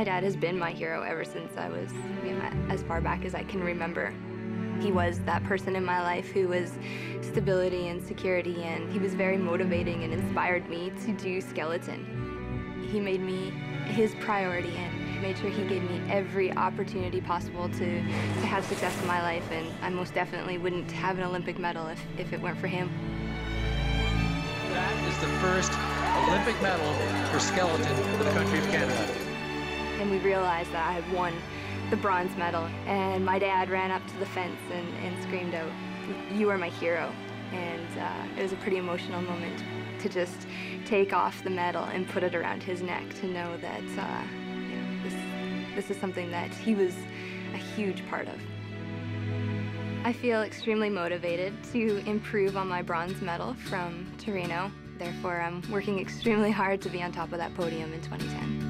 My dad has been my hero ever since I was you know, as far back as I can remember. He was that person in my life who was stability and security, and he was very motivating and inspired me to do skeleton. He made me his priority and made sure he gave me every opportunity possible to, to have success in my life, and I most definitely wouldn't have an Olympic medal if, if it weren't for him. That is the first Olympic medal for skeleton for the country of Canada. And we realized that I had won the bronze medal. And my dad ran up to the fence and, and screamed out, you are my hero. And uh, it was a pretty emotional moment to just take off the medal and put it around his neck to know that uh, you know, this, this is something that he was a huge part of. I feel extremely motivated to improve on my bronze medal from Torino. Therefore, I'm working extremely hard to be on top of that podium in 2010.